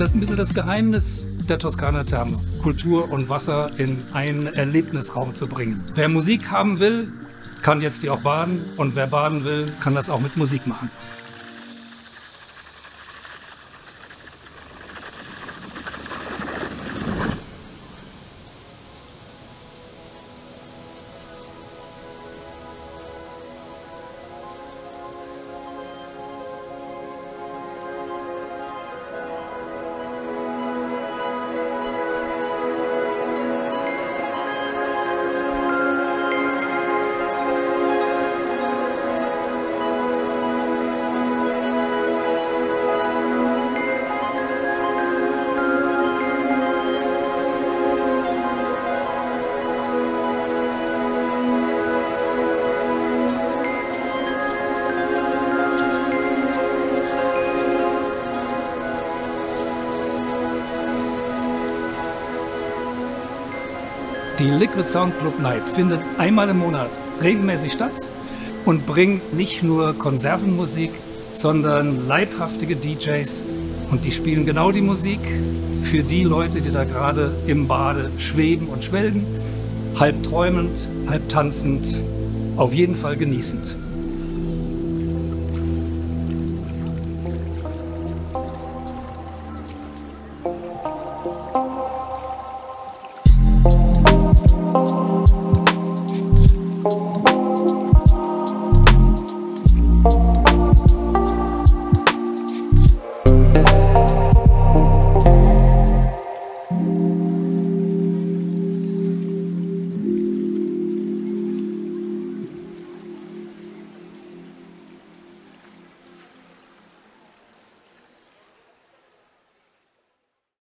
Das ist ein bisschen das Geheimnis der Toskana Therme. Kultur und Wasser in einen Erlebnisraum zu bringen. Wer Musik haben will, kann jetzt hier auch baden. Und wer baden will, kann das auch mit Musik machen. Die Liquid Sound Club Night findet einmal im Monat regelmäßig statt und bringt nicht nur Konservenmusik, sondern leibhaftige DJs. Und die spielen genau die Musik für die Leute, die da gerade im Bade schweben und schwelgen, halb träumend, halb tanzend, auf jeden Fall genießend.